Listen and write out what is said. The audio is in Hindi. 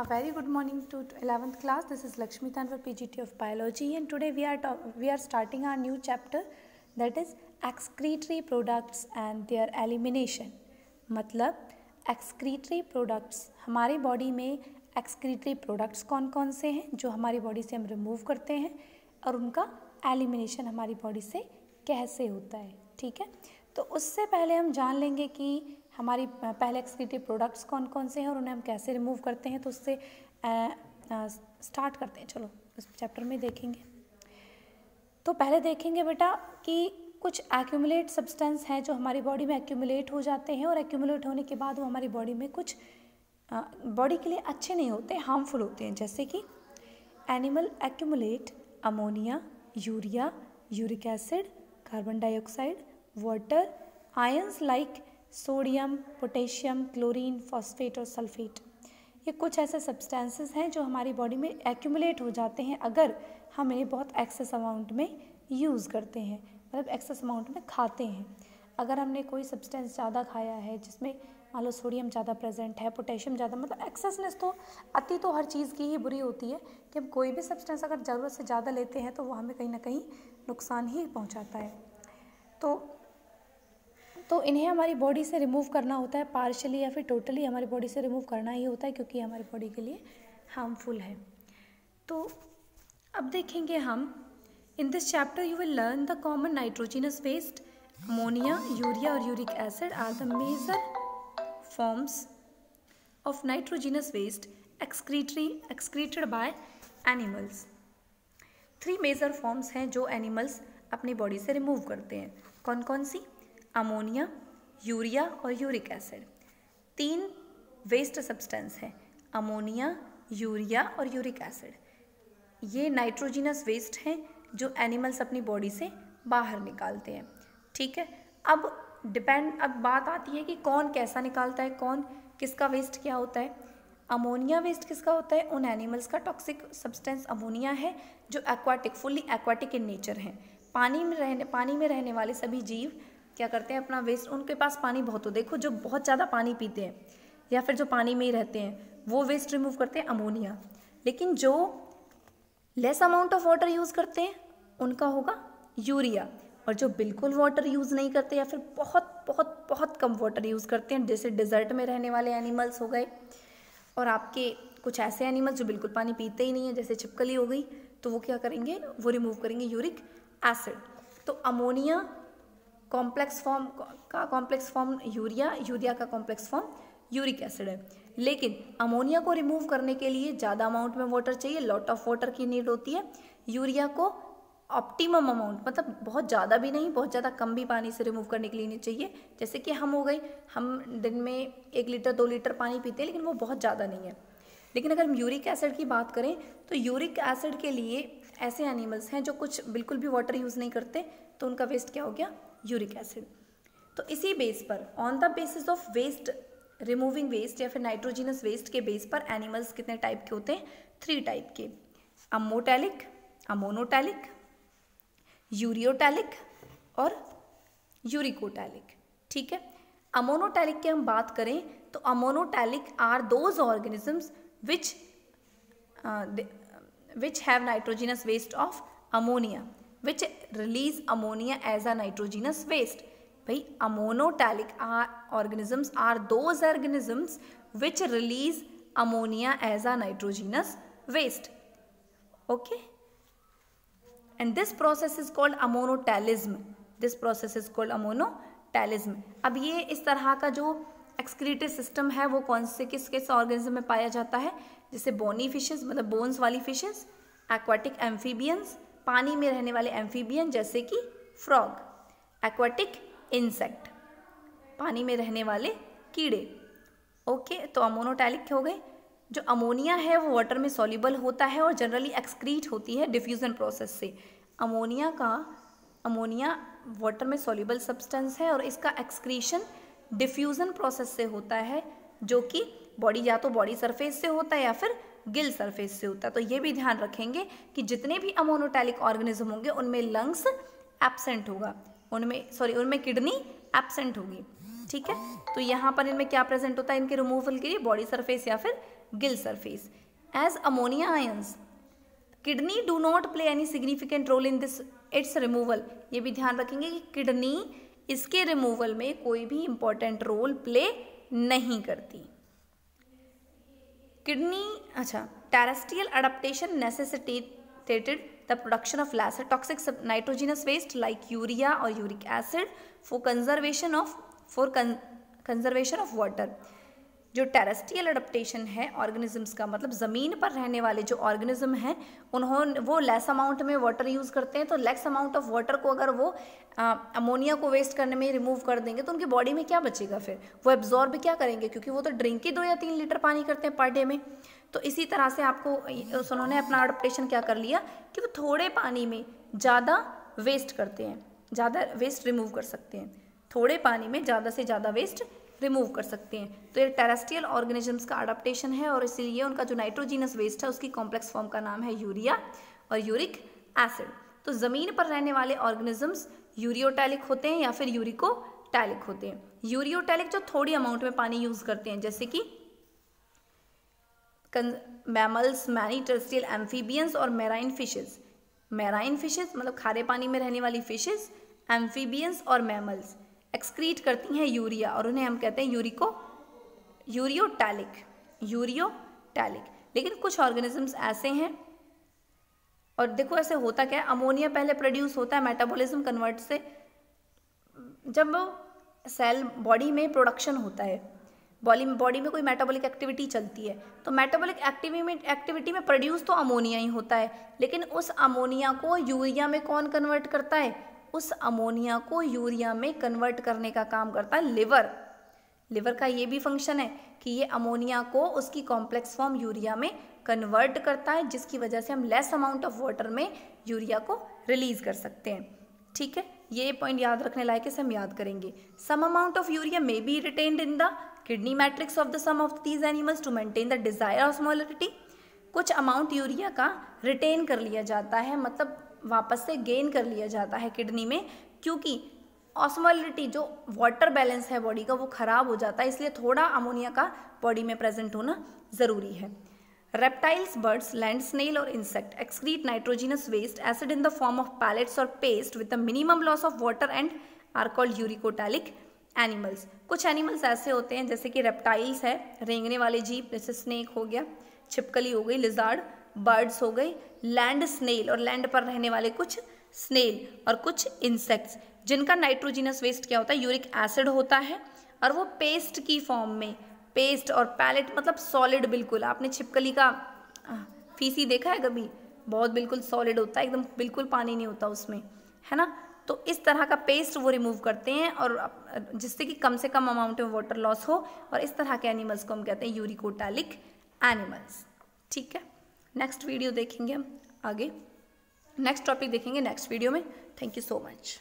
A very good morning to 11th class. This is Lakshmi Tanwar, PGT of Biology, and today we are we are starting our new chapter that is excretory products and their elimination. मतलब excretory products हमारी बॉडी में excretory products कौन कौन से हैं जो हमारी बॉडी से हम रिमूव करते हैं और उनका एलिमिनेशन हमारी बॉडी से कैसे होता है ठीक है तो उससे पहले हम जान लेंगे कि हमारी पहले एक्सक्रीटिव प्रोडक्ट्स कौन कौन से हैं और उन्हें हम कैसे रिमूव करते हैं तो उससे स्टार्ट करते हैं। चलो उस चैप्टर में देखेंगे। तो पहले देखेंगे बेटा कि कुछ एक्यूमुलेट सब्सटेंस हैं जो हमारी बॉडी में एक्यूमुलेट हो जाते हैं और एक्यूमुलेट होने के बाद वो हमारी बॉडी में कुछ बॉडी के लिए अच्छे नहीं होते हार्मफुल होते हैं। जैसे कि animal accumulate ammonia urea uric acid carbon dioxide water ions like sodium, potassium, chlorine, phosphate और सल्फेट। ये कुछ ऐसे सब्सटेंसेस हैं जो हमारी बॉडी में एक्यूमुलेट हो जाते हैं अगर हम इन्हें बहुत एक्सेस अमाउंट में यूज़ करते हैं मतलब एक्सेस अमाउंट में खाते हैं। अगर हमने कोई सब्सटेंस ज़्यादा खाया है, जिसमें मान लो सोडियम ज़्यादा प्रेजेंट है, पोटेशियम ज़्यादा मतलब एक्सेसनेस तो अति तो हर चीज़ की ही बुरी होती है कि हम कोई भी सब्सटेंस अगर ज़रूरत से ज़्यादा लेते हैं तो वो हमें कहीं ना कहीं नुकसान ही पहुंचाता है। तो तो इन्हें हमारी बॉडी से रिमूव करना होता है पार्शली या फिर टोटली हमारी बॉडी से रिमूव करना ही होता है, क्योंकि हमारी बॉडी के लिए हार्मफुल है। तो अब देखेंगे हम in this chapter you will learn the common nitrogenous waste ammonia urea और uric acid are the major forms of nitrogenous waste excretory excreted by animals three major forms हैं जो एनिमल्स अपनी बॉडी से रिमूव करते हैं। कौन कौन सी? अमोनिया, यूरिया और यूरिक एसिड। तीन वेस्ट सब्सटेंस हैं, अमोनिया, यूरिया और यूरिक एसिड। ये नाइट्रोजिनस वेस्ट हैं जो एनिमल्स अपनी बॉडी से बाहर निकालते हैं, ठीक है? अब डिपेंड अब बात आती है कि कौन कैसा निकालता है, कौन किसका वेस्ट क्या होता है। अमोनिया वेस्ट किसका होता है? उन एनिमल्स का टॉक्सिक सब्सटेंस अमोनिया है, जो aquatic fully aquatic in nature हैं। पानी में रहने, पानी में रहने वाले सभी जीव क्या करते हैं, अपना वेस्ट उनके पास पानी बहुत हो। देखो, जो बहुत ज़्यादा पानी पीते हैं, या फिर जो पानी में ही रहते हैं, वो वेस्ट रिमूव करते हैं अमोनिया लेकिन जो less amount of water use करते हैं, उनका होगा यूरिया और जो बिल्कुल वाटर यूज़ नहीं करते, या फिर बहुत बहुत बहुत कम वाटर यूज़ करते हैं, जैसे डिज़र्ट में रहने वाले एनिमल्स हो गए, और आपके कुछ ऐसे एनिमल्स जो बिल्कुल पानी पीते ही नहीं है, जैसे छिपकली हो गई तो वो क्या करेंगे, वो रिमूव करेंगे यूरिक एसिड तो अमोनिया कॉम्प्लेक्स फॉर्म का कॉम्प्लेक्स फॉर्म यूरिया यूरिया का कॉम्प्लेक्स फॉर्म यूरिक एसिड है। लेकिन अमोनिया को रिमूव करने के लिए ज़्यादा अमाउंट में वाटर चाहिए लॉट ऑफ़ वाटर की नीड होती है। यूरिया को ऑप्टिमम अमाउंट मतलब बहुत ज़्यादा भी नहीं, बहुत ज़्यादा कम भी पानी से रिमूव करने के लिए नहीं चाहिए। जैसे कि हम हो गए, हम दिन में एक लीटर, दो लीटर पानी पीते हैं, लेकिन वो बहुत ज़्यादा नहीं है। लेकिन अगर हम यूरिक एसिड की बात करें तो यूरिक एसिड के लिए ऐसे एनिमल्स हैं जो कुछ बिल्कुल भी वाटर यूज़ नहीं करते तो उनका वेस्ट क्या हो गया? यूरिक एसिड तो इसी बेस पर on the basis of waste removing waste या फिर नाइट्रोजिनस वेस्ट के बेस पर एनिमल्स कितने टाइप के होते हैं? थ्री टाइप के. अमोटैलिक अमोनोटैलिक यूरियोटैलिक और यूरिकोटैलिक ठीक है? अमोनोटैलिक की हम बात करें तो ammonotelic are those organisms which which have nitrogenous waste of ammonia which release ammonia as a nitrogenous waste भाई ammonotelic organisms are those organisms which release ammonia as a nitrogenous waste okay and this process is called ammonotelism this process is called ammonotelism अब ये इस तरह का जो एक्सक्रीटिव सिस्टम है, वो कौन से किस किस ऑर्गेनिज्म में पाया जाता है? जैसे बोनी फिशेज मतलब बोन्स वाली फिशेज एक्वाटिक एम्फीबियंस पानी में रहने वाले एम्फीबियन जैसे कि फ्रॉग, एक्वाटिक इंसेक्ट, पानी में रहने वाले कीड़े। ओके तो अमोनोटैलिक हो गए। जो अमोनिया है, वो वाटर में सॉल्युबल होता है और जनरली एक्सक्रीट होती है डिफ्यूज़न प्रोसेस से। अमोनिया का, अमोनिया वाटर में सॉल्युबल सब्सटेंस है और इसका एक्सक्रीशन डिफ्यूज़न प्रोसेस से होता है, जो कि बॉडी या तो बॉडी सरफेस से होता है या फिर गिल सरफेस से होता है। तो ये भी ध्यान रखेंगे कि जितने भी अमोनोटैलिक ऑर्गेनिज्म होंगे, उनमें लंग्स एबसेंट होगा। उनमें सॉरी उनमें किडनी एबसेंट होगी। ठीक है? तो यहाँ पर इनमें क्या प्रेजेंट होता है इनके रिमूवल के लिए? बॉडी सरफेस या फिर gill surface as ammonia ions kidney do not play any significant role in this its removal ये भी ध्यान रखेंगे कि किडनी इसके रिमूवल में कोई भी इंपॉर्टेंट रोल प्ले नहीं करती। किडनी अच्छा terrestrial adaptation necessitated the production of lesser toxic nitrogenous waste like urea और uric acid for conservation of for conservation of water जो टेरेस्ट्रियल अडेप्टेशन है ऑर्गेनिजम्स का मतलब ज़मीन पर रहने वाले जो ऑर्गेनिज्म हैं, उन्होंने, वो लेस अमाउंट में वाटर यूज़ करते हैं तो लेस अमाउंट ऑफ़ वाटर को अगर वो अमोनिया को वेस्ट करने में रिमूव कर देंगे तो उनकी बॉडी में क्या बचेगा फिर? वो एब्जॉर्ब क्या करेंगे? क्योंकि वो तो ड्रिंक ही दो या तीन लीटर पानी करते हैं पर डे में। तो इसी तरह से आपको उन्होंने अपना अडोप्टेशन क्या कर लिया कि वो थोड़े पानी में ज़्यादा वेस्ट करते हैं, ज़्यादा वेस्ट रिमूव कर सकते हैं। थोड़े पानी में ज़्यादा से ज़्यादा वेस्ट रिमूव कर सकते हैं। तो ये टेरेस्ट्रियल ऑर्गेनिजम्स का अडाप्टेशन है और इसीलिए उनका जो नाइट्रोजीनस वेस्ट है, उसकी कॉम्प्लेक्स फॉर्म का नाम है यूरिया और यूरिक एसिड तो ज़मीन पर रहने वाले ऑर्गेनिजम्स यूरियोटैलिक होते हैं या फिर यूरिकोटैलिक होते हैं। यूरियोटैलिक जो थोड़ी अमाउंट में पानी यूज़ करते हैं, जैसे कि मैमल्स मैनी टेरेस्ट्रियल एम्फीबियंस और मैराइन फिशेज मैराइन फिशेज मतलब खारे पानी में रहने वाली फिशेज एम्फीबियंस और मैमल्स एक्सक्रीट करती हैं यूरिया और उन्हें हम कहते हैं यूरिको, यूरियोटैलिक यूरियोटैलिक। लेकिन कुछ ऑर्गेनिजम्स ऐसे हैं, और देखो ऐसे होता क्या है अमोनिया पहले प्रोड्यूस होता है मेटाबॉलिज्म कन्वर्ट से। जब सेल बॉडी में प्रोडक्शन होता है बॉडी बॉडी में कोई मेटाबॉलिक एक्टिविटी चलती है तो मेटाबॉलिक एक्टिविटी में एक्टिविटी में प्रोड्यूस तो अमोनिया ही होता है। लेकिन उस अमोनिया को यूरिया में कौन कन्वर्ट करता है? उस अमोनिया को यूरिया में कन्वर्ट करने का काम करता है लिवर लिवर का ये भी फ़ंक्शन है कि ये अमोनिया को उसकी कॉम्प्लेक्स फॉर्म यूरिया में कन्वर्ट करता है, जिसकी वजह से हम लेस अमाउंट ऑफ़ वाटर में यूरिया को रिलीज़ कर सकते हैं। ठीक है? ये पॉइंट याद रखने लायक इसे हम याद करेंगे। Some amount of urea may be retained in the kidney matrix of the some of these animals to maintain the desire of osmolality कुछ अमाउंट यूरिया का रिटेन कर लिया जाता है मतलब वापस से गेन कर लिया जाता है किडनी में, क्योंकि ऑस्मोलिटी जो वाटर बैलेंस है बॉडी का, वो खराब हो जाता है, इसलिए थोड़ा अमोनिया का बॉडी में प्रेजेंट होना ज़रूरी है। रेप्टाइल्स बर्ड्स लैंड स्नेल और insect excrete nitrogenous waste acid in the form of pellets और paste with the minimum loss of water and are called uricotelic animals कुछ एनिमल्स ऐसे होते हैं, जैसे कि रेप्टाइल्स है, रेंगने वाले जीप जैसे स्नेक हो गया। छिपकली हो गई लिजार्ड बर्ड्स हो गए लैंड स्नेल और लैंड पर रहने वाले कुछ स्नेल और कुछ इंसेक्ट्स जिनका नाइट्रोजिनस वेस्ट क्या होता है? यूरिक एसिड होता है और वो पेस्ट की फॉर्म में पेस्ट और पैलेट मतलब सॉलिड बिल्कुल। आपने छिपकली का फीसी देखा है कभी? बहुत बिल्कुल सॉलिड होता है, एकदम बिल्कुल पानी नहीं होता उसमें, है ना? तो इस तरह का पेस्ट वो रिमूव करते हैं और जिससे कि कम से कम अमाउंट में वाटर लॉस हो और इस तरह के एनिमल्स को हम कहते हैं यूरिकोटैलिक एनिमल्स। ठीक है? नेक्स्ट वीडियो देखेंगे हम आगे। नेक्स्ट टॉपिक देखेंगे नेक्स्ट वीडियो में। Thank you so much